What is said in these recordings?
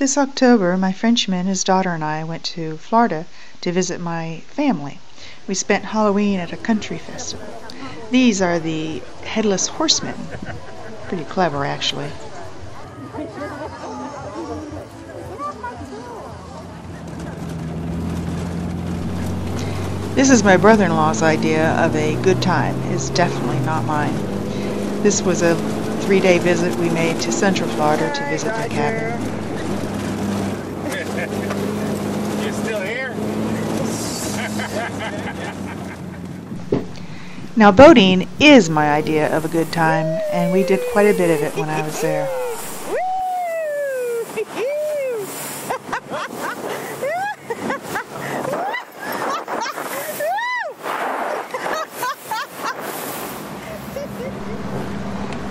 This October, my Frenchman, his daughter, and I went to Florida to visit my family. We spent Halloween at a country festival. These are the Headless Horsemen. Pretty clever, actually. This is my brother-in-law's idea of a good time. It's definitely not mine. This was a three-day visit we made to Central Florida to visit the cabin. Now boating is my idea of a good time, and we did quite a bit of it when I was there.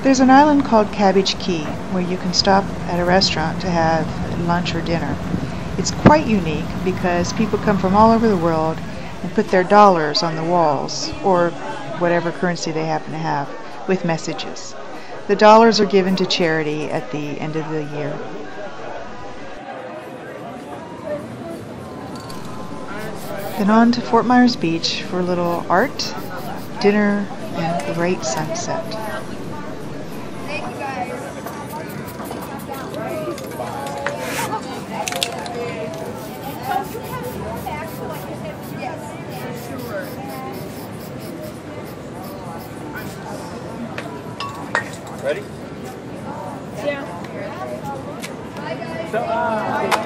There's an island called Cabbage Key where you can stop at a restaurant to have lunch or dinner. It's quite unique because people come from all over the world and put their dollars on the walls, or whatever currency they happen to have, with messages. The dollars are given to charity at the end of the year. Then on to Fort Myers Beach for a little art, dinner, and a great sunset. Ready? Yeah. So, uh,